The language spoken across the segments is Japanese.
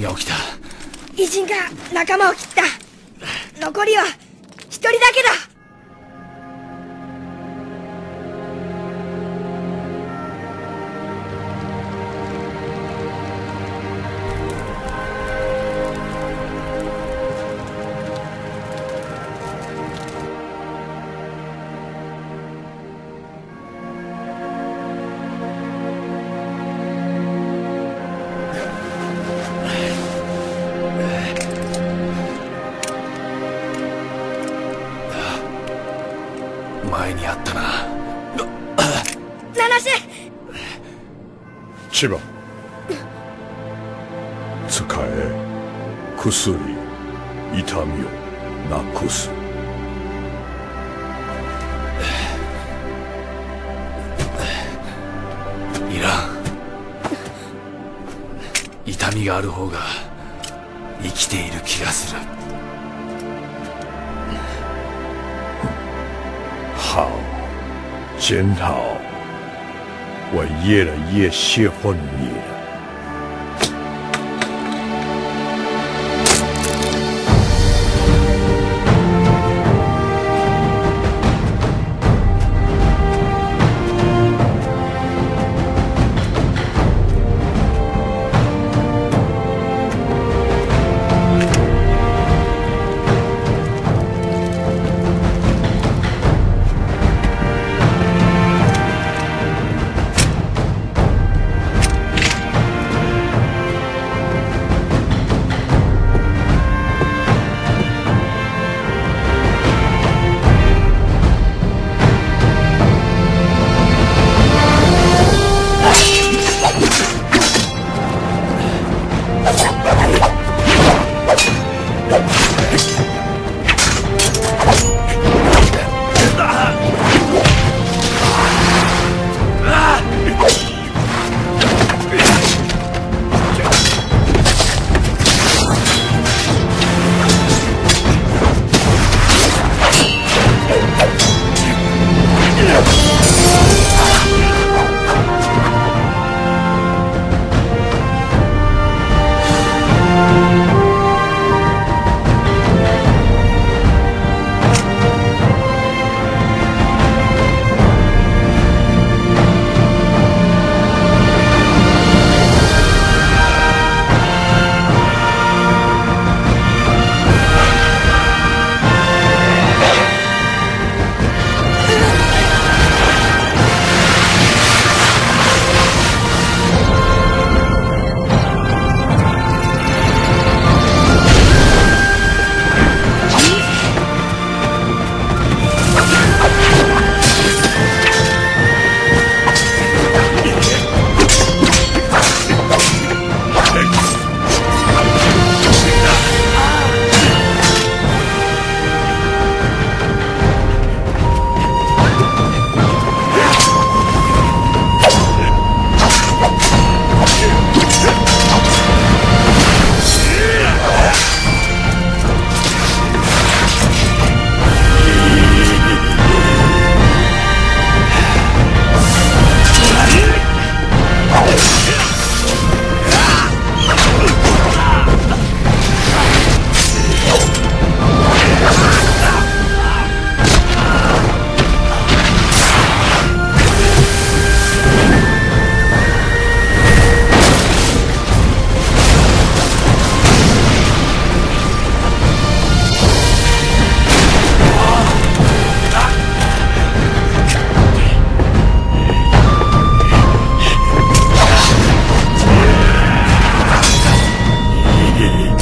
が起きた？偉人が仲間を切った。残りは一人だけだ。前にあったな。七瀬。千葉。使え。薬。痛みをなくす。いらん。痛みがある方が生きている気がする检讨我越来越喜欢你了。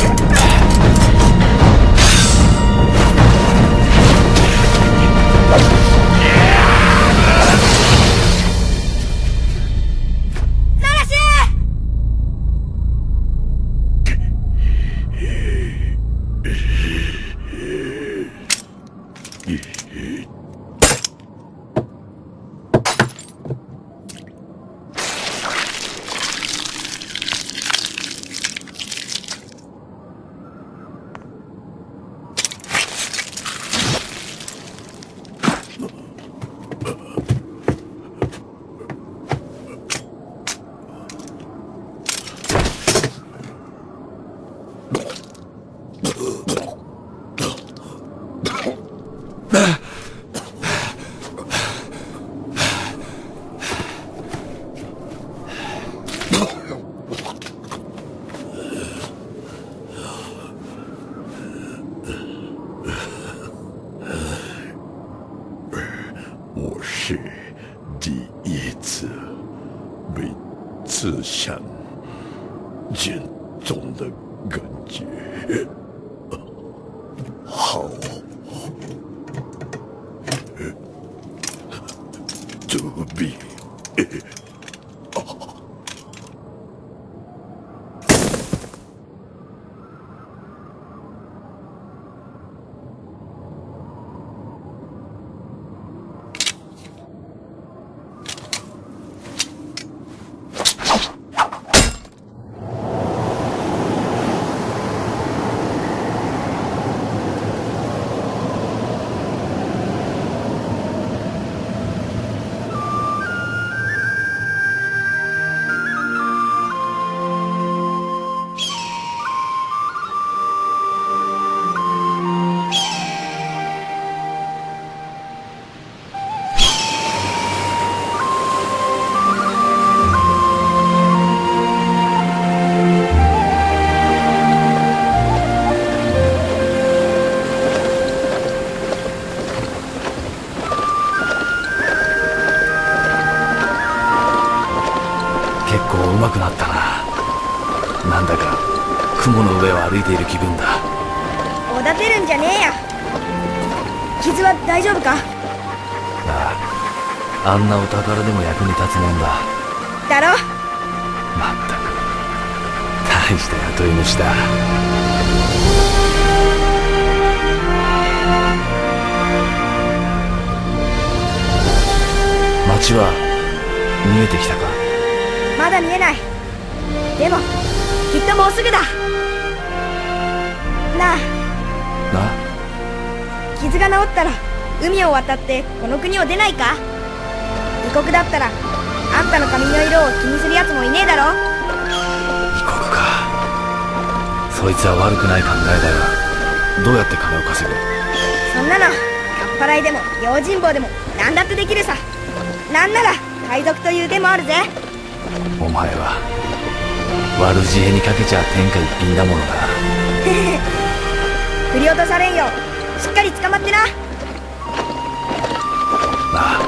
Ah! 是第一次被刺向心中的感觉。好，这病。上手くなったな。なんだか雲の上を歩いている気分だ。おだてるんじゃねえや。傷は大丈夫か？あああんなお宝でも役に立つもんだ。だろ？まったく。大した雇い主だ。街は見えてきたか？まだ見えない。でもきっともうすぐだ。なあ。な傷が治ったら海を渡ってこの国を出ないか？異国だったらあんたの髪の色を気にする奴もいねえだろ？異国か。そいつは悪くない考えだがどうやって金を稼ぐ？そんなのかっぱらいでも用心棒でも何だってできるさ。なんなら海賊という手もあるぜお前は悪知恵にかけちゃ天下一品だものな。振り落とされんよしっかり捕まってな。なあ。